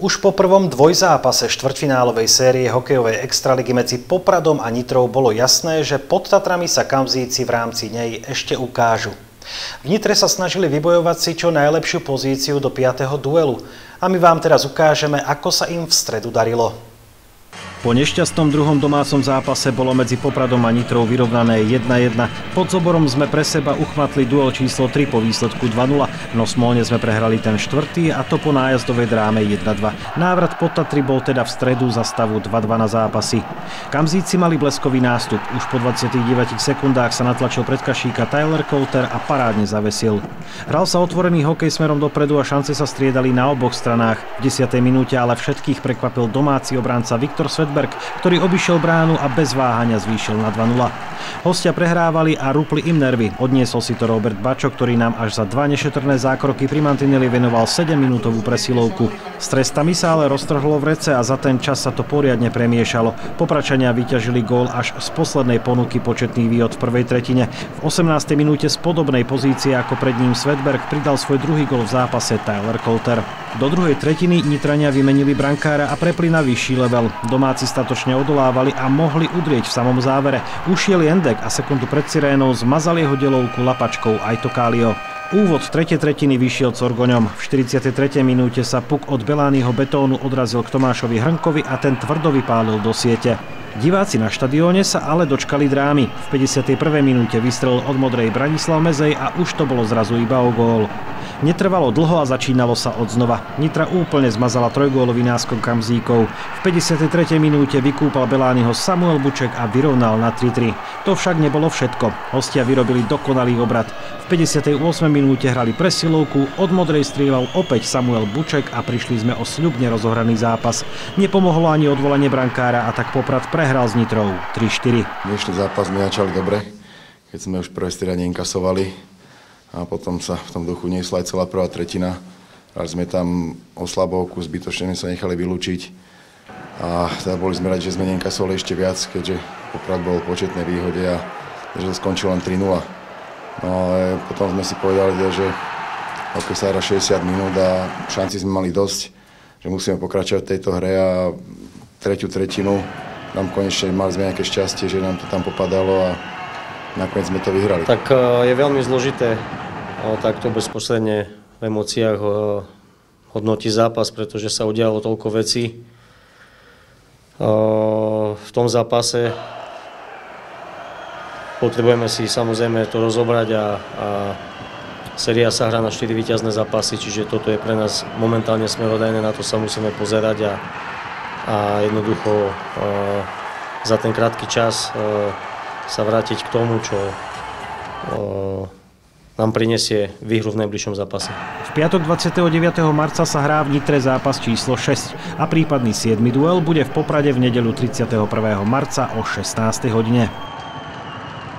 Už po prvom dvojzápase štvrťfinálovej série hokejovej extraligy medzi Popradom a Nitrou bolo jasné, že pod Tatrami sa kamzíci v rámci nej ešte ukážu. V Nitre sa snažili vybojovať si čo najlepšiu pozíciu do 5. duelu a my vám teraz ukážeme, ako sa im v stredu darilo. Po nešťastnom druhom domácom zápase bolo medzi Popradom a Nitrou vyrovnané 1-1. Pod Zoborom sme pre seba uchmatli duel číslo 3 po výsledku 2-0, no smolne sme prehrali ten štvrtý a to po nájazdovej dráme 1-2. Návrat pod Tatry bol teda v stredu za stavu 2-2 na zápasy. Kamzíci mali bleskový nástup. Už po 29 sekundách sa natlačil pred kašíka Tyler Coulter a parádne zavesil. Hral sa otvorený hokej smerom dopredu a šance sa striedali na oboch stranách. V 10. minúte ale všetkých prekvapil domáci obranca Viktor Svet Svedberg, ktorý obišiel bránu a bez váhania zvýšil na 2-0. Hostia prehrávali a rúpli im nervy. Odniesol si to Robert Bačo, ktorý nám až za dva nešetrné zákroky pri Mantinelli venoval 7-minútovú presilovku. S trestami sa ale roztrhlo v rece a za ten čas sa to poriadne premiešalo. Popračania vyťažili gól až z poslednej ponuky početných výhod v prvej tretine. V 18. minúte z podobnej pozície ako pred ním Svedberg pridal svoj druhý gól v zápase Tyler Coulter. Do druhej tretiny Nitrania vymenili brankára a prepli na vyšší level. Domáci statočne odolávali a mohli udrieť v samom závere. Ušiel Jendek a sekundu pred sirénou zmazal jeho delovku lapačkou aj Tokálio. Úvod tretie tretiny vyšiel Corgoňom. V 43. minúte sa puk od Belányho betónu odrazil k Tomášovi Hrnkovi a ten tvrdo vypálil do siete. Diváci na štadióne sa ale dočkali drámy. V 51. minúte vystrel od modrej Branislav Mezej a už to bolo zrazu iba o gól. Netrvalo dlho a začínalo sa od znova. Nitra úplne zmazala trojgólový náskok kamzíkov. V 53. minúte vykúpal Belányho Samuel Buček a vyrovnal na 3-3. To však nebolo všetko. Hostia vyrobili dokonalý obrad. V 58. minúte hrali presilovku, od modrej strieľal opäť Samuel Buček a prišli sme o sľubne rozohraný zápas. Nepomohlo ani odvolanie brankára a tak Poprad prehral s Nitrou 3-4. Dnešný zápas sme začali dobre, keď sme už prvé striedanie inkasovali a potom sa v tom duchu niesla aj celá prvá tretina. Hrali sme tam oslabovku, zbytočne sa nechali vylúčiť a teda boli sme radi, že sme neinkasovali ešte viac, keďže poprad bol početné výhode a že to skončilo len 3-0. No ale potom sme si povedali, teda, že ok, sa hra 60 minút a šanci sme mali dosť, že musíme pokračovať v tejto hre a tretiu tretinu nám konečne mali sme nejaké šťastie, že nám to tam popadalo a nakoniec sme to vyhrali. Tak e, je veľmi zložité takto bezposledne v emóciách hodnotí zápas, pretože sa udialo toľko vecí. V tom zápase potrebujeme si samozrejme to rozobrať a, a séria sa hrá na 4 víťazné zápasy, čiže toto je pre nás momentálne smerodajné, na to sa musíme pozerať a, a jednoducho za ten krátky čas sa vrátiť k tomu, čo nám prinesie výhru v najbližšom zápase. V piatok 29. marca sa hrá v Nitre zápas číslo 6 a prípadný 7. duel bude v Poprade v nedelu 31. marca o 16. hodine.